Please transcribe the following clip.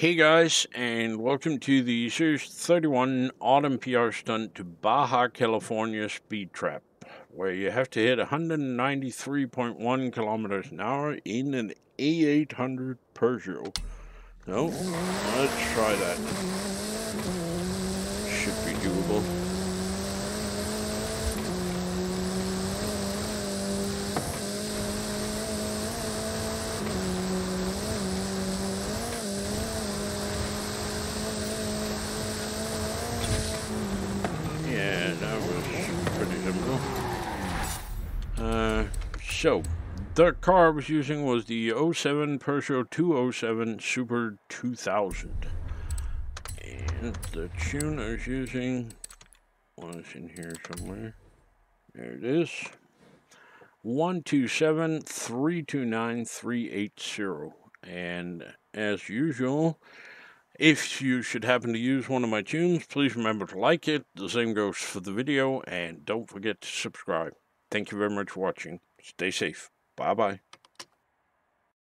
Hey guys, and welcome to the Series 31 Autumn PR stunt to Baja California Speed Trap, where you have to hit 193.1 kilometers an hour in an A800 Peugeot. So, let's try that. Should be doable. So, the car I was using was the 07 Peugeot 207 Super 2000. And the tune I was using was in here somewhere. There it is. 127 329 380. And as usual, if you should happen to use one of my tunes, please remember to like it. The same goes for the video, and don't forget to subscribe. Thank you very much for watching. Stay safe. Bye bye.